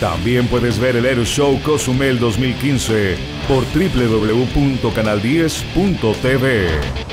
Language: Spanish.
También puedes ver el Air Show Cozumel 2015 por www.canal10.tv.